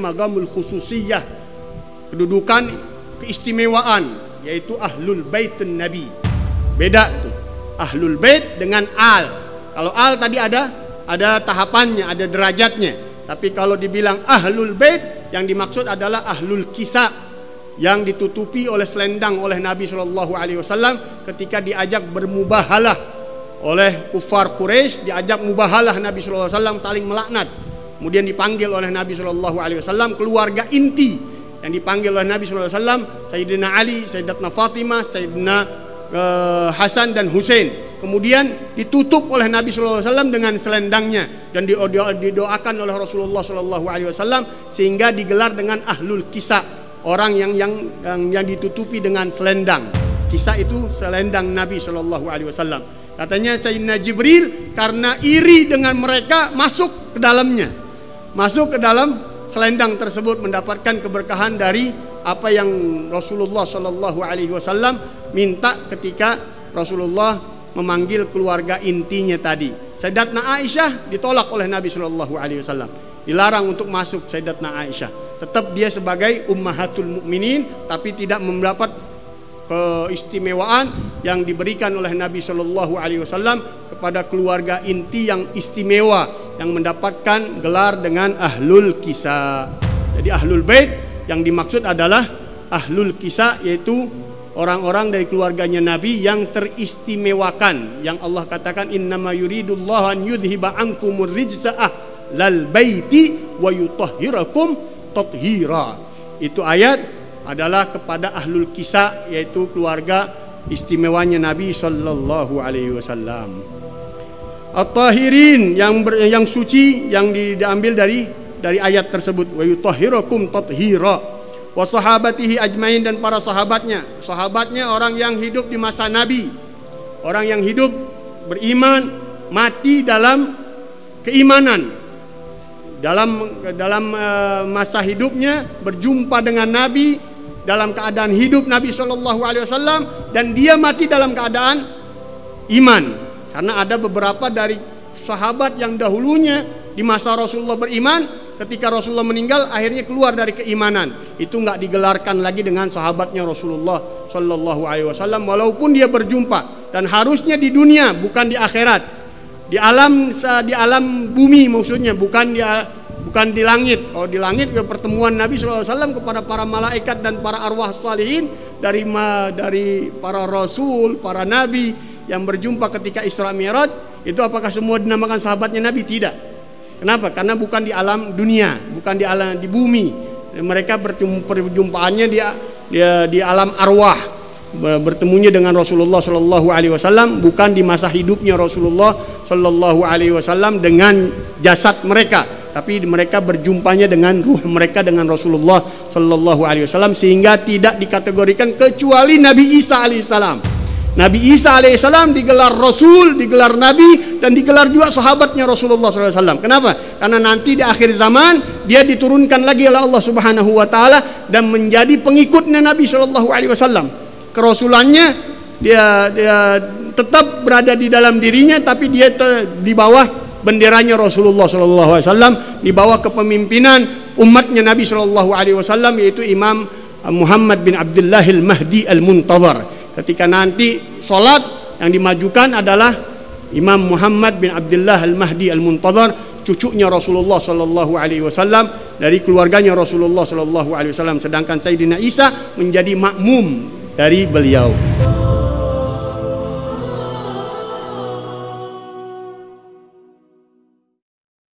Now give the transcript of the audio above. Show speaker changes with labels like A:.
A: magamul khususiyah kedudukan keistimewaan yaitu ahlul baitin nabi. Beda itu. Ahlul bait dengan al. Kalau al tadi ada ada tahapannya ada derajatnya. Tapi kalau dibilang ahlul bait yang dimaksud adalah ahlul kisah yang ditutupi oleh selendang oleh Nabi Shallallahu Alaihi Wasallam ketika diajak bermubahalah oleh kufar Quraisy diajak mubahalah Nabi Shallallahu Alaihi Wasallam saling melaknat kemudian dipanggil oleh Nabi Shallallahu Alaihi Wasallam keluarga inti yang dipanggil oleh Nabi Shallallahu Alaihi Wasallam Sayyidina Ali, Sayyidatna Fatimah, Sayyidina uh, Hasan dan Hussein. Kemudian ditutup oleh Nabi Shallallahu Alaihi Wasallam dengan selendangnya dan didoakan oleh Rasulullah Shallallahu Alaihi Wasallam sehingga digelar dengan ahlul kisah orang yang yang yang, yang ditutupi dengan selendang. Kisah itu selendang Nabi Shallallahu Alaihi Wasallam. Katanya Sayyidina Jibril karena iri dengan mereka masuk ke dalamnya. Masuk ke dalam selendang tersebut mendapatkan keberkahan dari apa yang Rasulullah Shallallahu Alaihi Wasallam minta ketika Rasulullah memanggil keluarga intinya tadi. Sayyidatna Aisyah ditolak oleh Nabi Shallallahu Alaihi Wasallam, dilarang untuk masuk Sayyidatna Aisyah. Tetap dia sebagai ummahatul mukminin, tapi tidak mendapat keistimewaan yang diberikan oleh Nabi Shallallahu Alaihi Wasallam kepada keluarga inti yang istimewa yang mendapatkan gelar dengan ahlul kisah. Jadi ahlul bait yang dimaksud adalah ahlul kisah yaitu orang-orang dari keluarganya Nabi yang teristimewakan yang Allah katakan innama yuridullahu an yudhiba ankumur lal baiti wa yutahhirakum tathira. Itu ayat adalah kepada ahlul kisah yaitu keluarga istimewanya Nabi sallallahu alaihi wasallam. At-tahirin yang ber, yang suci yang diambil dari dari ayat tersebut wa yutahhirukum tathira wa sahabatihi ajmain dan para sahabatnya. Sahabatnya orang yang hidup di masa Nabi. Orang yang hidup beriman mati dalam keimanan dalam dalam uh, masa hidupnya berjumpa dengan Nabi dalam keadaan hidup Nabi Shallallahu Alaihi Wasallam dan dia mati dalam keadaan iman karena ada beberapa dari sahabat yang dahulunya di masa Rasulullah beriman ketika Rasulullah meninggal akhirnya keluar dari keimanan. Itu nggak digelarkan lagi dengan sahabatnya Rasulullah Shallallahu Alaihi Wasallam walaupun dia berjumpa. Dan harusnya di dunia bukan di akhirat. Di alam di alam bumi maksudnya bukan di bukan di langit. Kalau di langit ke pertemuan Nabi SAW kepada para malaikat dan para arwah salihin dari dari para rasul, para nabi yang berjumpa ketika Isra Mi'raj itu apakah semua dinamakan sahabatnya Nabi? Tidak. Kenapa? Karena bukan di alam dunia, bukan di alam di bumi. Mereka perjumpaannya di di, di alam arwah bertemunya dengan Rasulullah Shallallahu Alaihi Wasallam bukan di masa hidupnya Rasulullah Shallallahu Alaihi Wasallam dengan jasad mereka tapi mereka berjumpanya dengan ruh mereka dengan Rasulullah Shallallahu Alaihi Wasallam sehingga tidak dikategorikan kecuali Nabi Isa alaihissalam. Nabi Isa alaihissalam digelar Rasul, digelar Nabi dan digelar juga sahabatnya Rasulullah SAW. Kenapa? Karena nanti di akhir zaman dia diturunkan lagi oleh Allah Subhanahu Wa Taala dan menjadi pengikutnya Nabi Shallallahu Alaihi Wasallam. Kerasulannya dia, dia tetap berada di dalam dirinya, tapi dia di bawah benderanya Rasulullah Wasallam di bawah kepemimpinan umatnya Nabi Shallallahu Alaihi Wasallam yaitu Imam Muhammad bin Abdullah al Mahdi al Muntazar. Ketika nanti solat yang dimajukan adalah Imam Muhammad bin Abdullah al Mahdi al Muntazar, cucunya Rasulullah Shallallahu Alaihi Wasallam dari keluarganya Rasulullah Shallallahu Alaihi Wasallam. Sedangkan Sayyidina Isa menjadi makmum dari beliau.